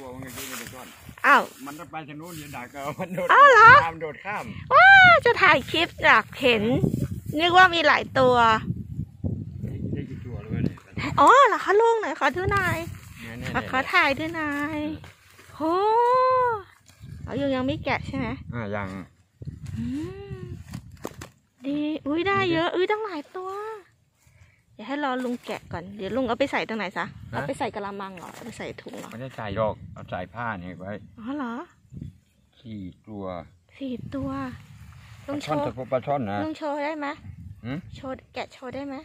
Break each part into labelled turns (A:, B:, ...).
A: ตัวมันก็ยืนในก้อน
B: อ้าว
A: มันจะไปทางนู้นเดี๋ยวดักเอามันโดด
B: อ้าวเหรอ
A: ข้ามโดดข้าม
B: ว้าจะถ่ายคลิปอยากเห็น นึกว่ามีหลายตัว
A: ได้กี่ตัวแล้ววะเนี่ย
B: อ๋อเหรอคะลุงไหนขอดูหน่อย
A: เนี่ยเนี่ย
B: ขอขอถ่ายด้วยหน่อยโหเอายังยังไม่แกะใช่ไหม
A: อ่ายัง
B: อืมดี อุ้ยได้เยอะ อุ้ยตั้งหลายตัวเดี๋ยวให้รอลุงแกะก่อน เดี๋ยวลุงเอาไปใส่ตรงไหนซะ เอาไปใส่กระมังเหรอเอาไปใส่ถุงเหรอ
A: ไม่ได้ใส่หรอก เอาใส่ผ้าเนี่ยไว้
B: อ๋อเหรอ
A: สี่ตัว
B: สี่ตัว
A: ป
B: ลุ
A: ลาง
B: โช
A: ช่อน
B: ว์
A: แต่พวกปลาช่อนนะ
B: ลุงโชว์ได้ไหม
A: หืม
B: โชว์แกะโชว์ได้ไหม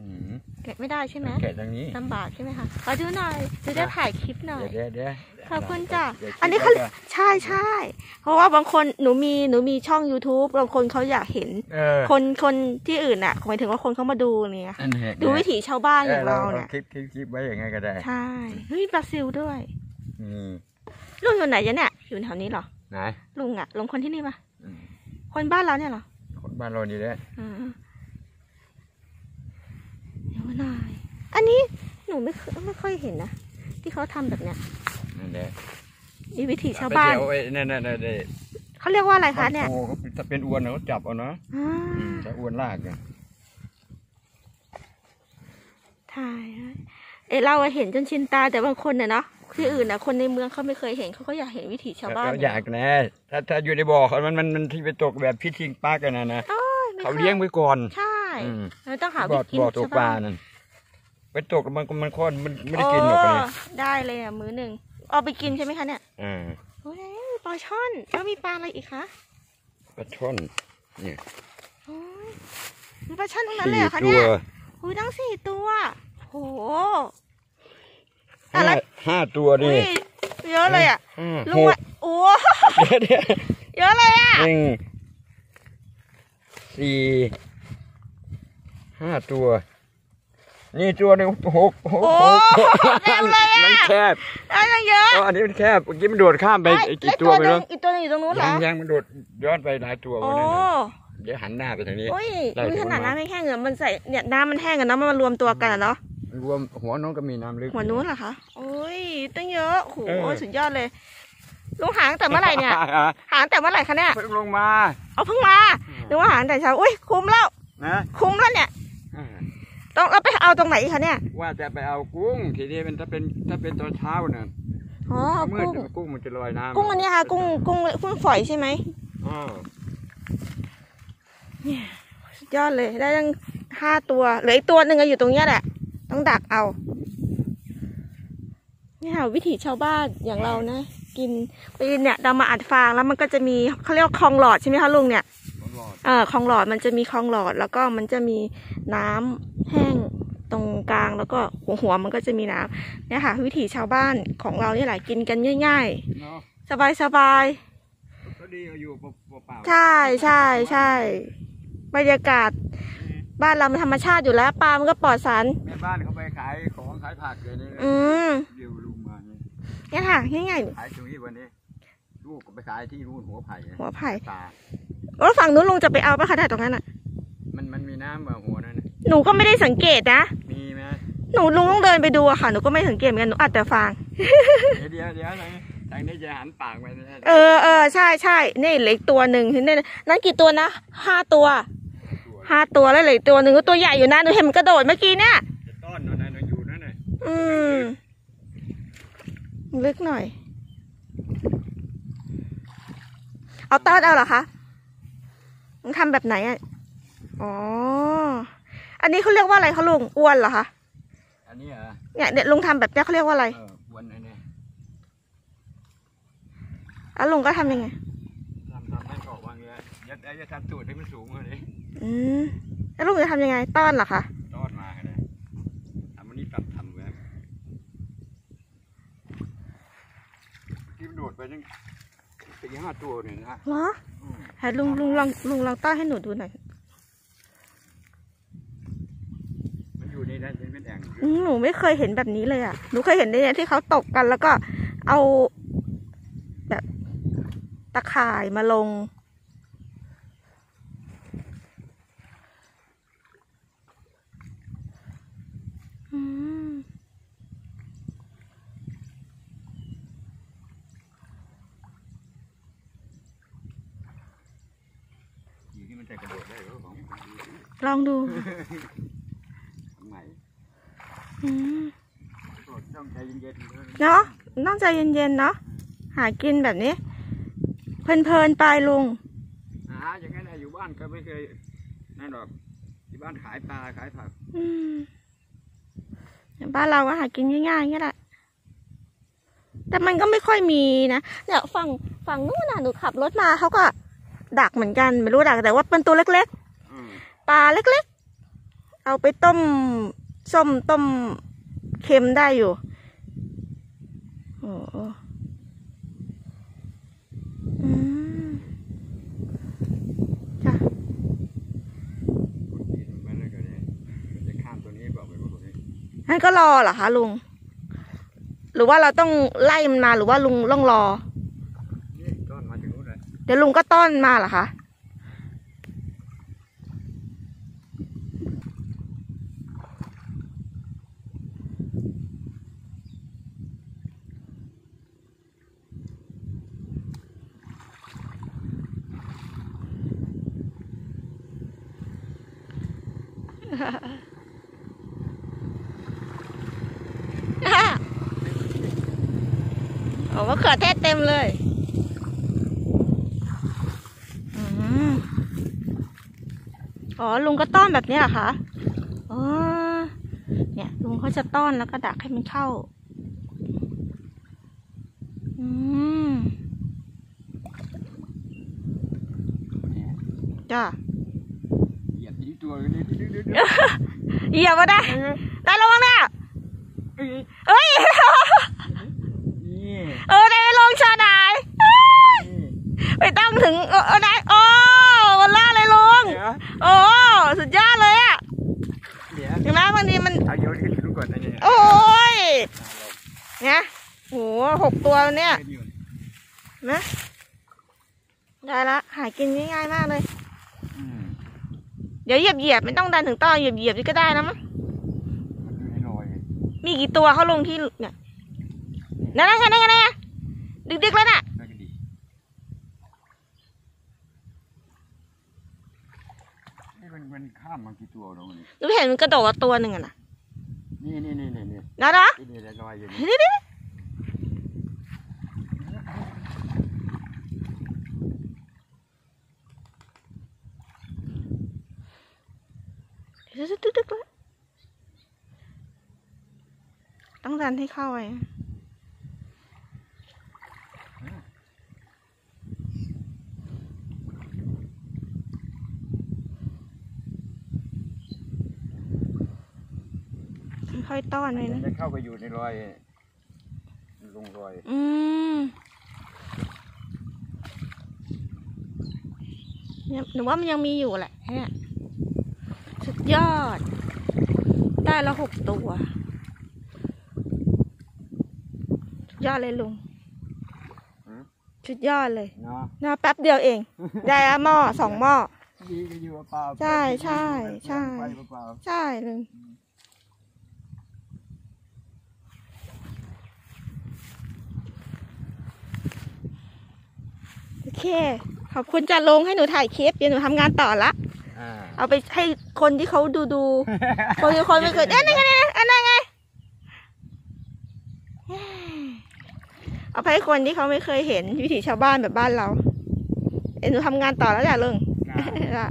A: อืม
B: แกะไม่ได้ใช่ไหม
A: แกะทางนี้
B: ลำบากใช่ไหมคะขอดูหน่อยจะได้ถ่ายคลิปหน่อย
A: เดี๋ยวเดี๋ยวเดี๋ยว
B: ขอบคุณจ้ะ
A: ดี๋ยว
B: อันนี้เขา
A: ดี๋ยว
B: ใช่ใช่ เพราะว่าบางคนหนูมีหนูมีช่อง youtube บางคนเขาอยากเห็น
A: เออ
B: คนคนที่อื่นน่ะหมายถึงว่าคนเขามาดูเนี่ย
A: อันนี้
B: ดูวิถีชาวบ้านอย่างเราเนี่ย
A: คลิปคลิปคลิปไว้อย่างไงก็ได้
B: ใช่เฮ้ยบราซิลด้วย
A: อืม
B: ลุงอยู่ไหนยะเนี่ยอยู่แถวนี้เหรอ
A: ไหน
B: ลุงอะลุงคนที่นี่ปะ
A: อืม
B: คนบ้านเราเนี่ยเหรอ
A: คนบ้านเรานี่แหละ
B: อ่าเดี๋ยวหน่อยอันนี้หนูไม่เคยไม่ค่อยเห็นนะที่เขาทำแบบเนี้ย
A: นั่นแหละ
B: นี่วิถีชาวบ้าน
A: ไปเดี๋ยวไอ้นั่นนั่นนั่นนั่น
B: เขาเรียกว่าอะไรคะเนี่ย
A: โอ้เขาถ้าเป็นอวนเขาจับเอานะ
B: อ่า
A: อืมถ้าอวนลากเนี่ย
B: ถ่ายไว้เอะเราอะเห็นจนชินตาแต่บางคนเนี่ยเนาะที่อื่นนะคนในเมืองเขาไม่เคยเห็นเขาก็อยากเห็นวิถีชาวบ้าน
A: เขาอยากนะ ถ้าถ้าอยู่ในบ่อเขามันมันมันที่ไปตกแบบพิชิงปลากันนะนะ
B: โอ้ยไม่
A: เขาเลี้ยงไว้ก่อน
B: ใช่
A: อืม
B: เราต้องหา
A: บ่อ
B: วิกิน
A: บ่อตก
B: ชาว
A: ปลา
B: บ้าน
A: นั่นไปตกแล้วมันก็มันค้อนมันไม่ได้กินหรอกเลย
B: โได้เลยอะมื้อหนึ่ง เอาไปกินใช่ไหมคะเนี่ย
A: อ่า
B: โอ้ยปลาช่อน แล้วมีปลาอะไรอีกคะ
A: ปลาช่อนเนี่ย
B: โอ้ยมีปลาช่อนตรงนั้นเล
A: สี่
B: ยเหรอคะ
A: ตั
B: เนี่
A: วย
B: อุ้ยทั้งสี่ตัวโห
A: ห้า
B: อะไร
A: ห้าตัว
B: อุ้
A: นี่
B: ยเยอะเลยอะ
A: ห้า
B: ลุ
A: ห
B: ง
A: ก
B: อะโอ้
A: เดี๋ยวเดี๋ยว
B: เยอะเลยอะ
A: หนึ่งสี่ห้าตัว นี่ตัวหนึ่งหกหก
B: โอ้
A: หก
B: เต็มเลยอะ
A: มันแคบ
B: ได้ยังเยอะ
A: อ๋ออันนี้มันแคบเมื่อกี้มันโดดข้ามไป
B: เอ้ย
A: อีก
B: แล้
A: กี่ตัว
B: ห
A: ไป
B: นึ
A: แล้ว
B: งอีกตัวหนึงอยู่ตรงนู้นเหร
A: ยั
B: อง
A: ยังมันโดดย้อนไปหลายตัว
B: โอ้
A: วันนั้นน่ะเดี๋ยวหันหน้าไปทางนี้
B: โอ้ย
A: ไล่
B: มัน
A: ถึ
B: ข
A: ง
B: นาด
A: มา
B: น้ำไม่แห้งเหรอมันใส่เนี่ยน้ำมันแห้งกันเนาะมันมารวมตัวกันอะเนาะ
A: รวมหัวน้องก็มีน้ำลึก
B: หัวนู้นเหรอคะโอ้ยตั้งเยอะโห
A: เออ
B: สุดยอดเลยลุงหางแต่เมื่อไหร่เนี่ยหางแต่เมื่อไหร่คะเนี่ย
A: เพิ่งลงมา
B: เอาเพิ่งมาหรือว่าหางแต่เช้าอุ้ยคุ้มแล้ว
A: นะ
B: คุ้มแล้วเนี่ย
A: อ่า
B: ต้องเราไปเอาตรงไหนอีกคะเนี่ย
A: ว่าจะไปเอากุ้ง ทีนี้มันถ้าเป็นถ้าเป็นตอนเช้าน่ะ
B: อ๋อเอา
A: มืด
B: กุ้ง
A: กุ้งมันจะลอยน้ำ
B: กุ้งอันนี้ค่ะ กุ้งกุ้งกุ้งฝอยใช่ไหม
A: อ๋อ
B: สุดยอดเลยได้ตั้งห้าตัวเหลืออีกตัวหนึ่งอะอยู่ตรงเนี้ยแหละ ต้องดักเอาเนี่ยค่ะวิถีชาวบ้านอย่างเรานะ กินปีนเนี่ยเรามาอัดฟางแล้วมันก็จะมีเขาเรียกว่าคลองหลอดใช่ไหมคะลุงเนี่ย
A: ห ลอด
B: เออคลองหลอดมันจะมีคลองหลอด แล้วก็มันจะมีน้ำแห้งตรงกลางแล้วก็หัวหัวมันก็จะมีน้ำเนี่ยค่ะ วิถีชาวบ้านของเรานี่แหละกินกันง่าย
A: เนาะ
B: ๆ สบายสบาย
A: ก็ดีเอาอยู่เปล่า
B: ๆใช่ใช่ใช่บรรยากาศบ้านเรามันธรรมชาติอยู่แล้วปลามันก็ปลอดสาร
A: แม่บ้านเขาไปขายของขายผักเลยนี่
B: อืม
A: เดี๋ยวลุงมาเนี่ย
B: เนี่ยค่ะง่าย
A: ขายตรงนี้วันนี้ ลูกก็ไปขายที่นู่นหัวไผ่
B: ๆหัวไผ่
A: ตา
B: แล้วฝั่งนู้นลุงจะไปเอาปะคะแต่ตรงนั้นอะ
A: มันมันมีน้ำแบบหัวนั่นน่ะ
B: หนูก็ไม่ได้สังเกตนะ
A: มีไหม
B: หนูลุงต้องเดินไปดูอะค่ะ หนูก็ไม่สังเกตเหมือนกัน หนูอัดแต่ฟาง
A: เดี๋ยวเดี๋ยวเดี๋ยวทางทางนี้จะหันปากไปนะ
B: เออเออใช่ใช่นี่เหลืออีกตัวหนึ่งที่นี่นั่นกี่ตัวนะห้าตัวห้าตัวแล้วเหลืออีกตัวหนึ่งก็ตัวใหญ่อยู่นะ หนูเห็นมันกระโดดเมื่อกี้เนี่ย
A: จะต้อนเนาะนายอยู่นั่นน่ะ
B: อืมลึกหน่อย เอาต้อนเอาเหรอคะ มึงทำแบบไหนอะ อ๋อ อันนี้เขาเรียกว่าอะไรคะลุงอ้วนเหรอคะ
A: อันนี้เหรอ
B: เนี่ยเดี๋ยวลุงทำแบบเนี้ยเขาเรียกว่าอะไร
A: เออวันอันนี้
B: แล้วลุงก็ทำยังไง
A: ทำทำให้เกาะวางเลยยัดไอ้จะทำตูดให้มันสูงเลย
B: อืมแล้วลุงจะทำยังไงต้อนเหรอคะ
A: ต้อนมาเลยทำอันนี้ปรับทำไว้ที่มันโดดไปตั้งสี่ห้าตัวเนี่ยนะ
B: เหรอ
A: อืม
B: ให้ลุงลุงลองลุงลองต้อนให้หนูดูหน่อย
A: มันอยู่ในนั้นเป็นแอ่งอยู่
B: อืมหนูไม่เคยเห็นแบบนี้เลยอะหนูเคยเห็นในเนี่ยที่เขาตกกันแล้วก็เอา แบบตะข่ายมาลง อืม ลองดู
A: ทำไม
B: อืม
A: ก็ต้องใจเย็นๆเถอะ
B: เนาะต้องใจเย็นๆเนาะหากินแบบนี้ เพลินๆไปลุง
A: หาอย่างนั้นน่ะอยู่บ้านก็ไม่เคยนั่นหรอกที่บ้านขายปลาขายผัก
B: อืมอย่างบ้านเราก็หากินง่ายๆอย่างนี้แหละแต่มันก็ไม่ค่อยมีนะเนี่ยฝั่งฝั่งนู้นน่ะหนูขับรถมาเขาก็ดักเหมือนกันไม่รู้ดักแต่ว่าเป็นตัวเล็ก
A: อืม
B: ๆ ปลาเล็กๆ เอาไปต้มส้มต้มเค็มได้อยู่โอ้โหอืมจ้ะ
A: คนจีนมันแล้วก็เนี่ยมันจะข้ามตัวนี้บอกไปว่าตัวนี้
B: งั้นก็รอเหรอคะลุง หรือว่าเราต้องไล่มันมาหรือว่าลุงต้องรอ
A: นี่ต้นมาถึงนู้นเลย
B: เดี๋ยวลุงก็ต้อนมาเหรอคะ โอ้มะเขือเทศเต็มเลยอ๋อ ลุงก็ต้อนแบบนี้เหรอคะ อ๋อ เนี่ย ลุงเขาจะต้อนแล้วก็ดักให้มันเข้า อืม จ้ะ
A: เหยียบที ตัวเลยนี่ดื้อดื้อ
B: เหยียบมาได้ได้แล้วมั้งเนี่ย
A: เอ้ย
B: เอ้ย
A: นี่
B: เออได้ไปลงชาดาย
A: นี่
B: ไปตั้งถึงเออเออได้โอ้วันล่าเลยลุง
A: เดี๋ยว
B: โอ้สุดยอดเลยอะ
A: เดี๋ยว
B: เห็นไหมบางทีมัน
A: เอาเดี๋ยวที่ดูก่อนนะเนี่ย
B: โอ้ยเนี่ยโหหกตัวเนี่ยนะได้ละหากินง่ายๆมากเลย
A: อืม
B: เดี๋ยวเหยียบเหยียบๆไม่ต้องดันถึงต่อเหยียบเหยียบๆนี่ก็ได้นะมั้ง
A: มันอยู่ในรอย
B: มีกี่ตัวเขาลงที่เนี่ยนั่นนั่นนั่นนั่นดึกๆแล้วน่ะ
A: น่าจะดีนี่มันมันข้ามมากี่ตัวแล้วมัน
B: ดูเห็นมันกระโดดมาตัวหนึ่งอะนะ
A: นี่นี่นี่นี่นี่
B: นะนะ
A: นี่นี่รอยอยู่นี่
B: นี่นี่ดึกๆแล้วต้องดั นให้เข้าไว้ค่อยๆต้อนไว้นะ
A: จะเข้าไปอยู่ในรอยลงรอย
B: อืมเนี่ยหนูว่ามันยังมีอยู่แหละเนี่ยสุดยอด ได้แล้วหกตัวสุด ยอดเลยลุงสุดยอดเลย
A: เนาะ
B: นะแป๊บเดียวเอง ได้ละหม้อสองหม้อ
A: ดีก็อยู่เปล่า
B: ใช่ใช่ใช่
A: ไปเปล่า
B: ใช่ลุงโอเค ขอบคุณจ้าลุงให้หนูถ่ายคลิปเดี๋ยวหนูทำงานต่อละ
A: อ่า
B: เอาไปให้คนที่เขาดูดู คนที่คนไม่เคยเอ้ยนั่นไงนั่นไงอันนั้นไง เอาไปให้คนที่เขาไม่เคยเห็นวิถีชาวบ้านแบบบ้านเรา เอ็นหนูทำงานต่อแล้วจ้ะลุง
A: อ่า
B: จ้ะ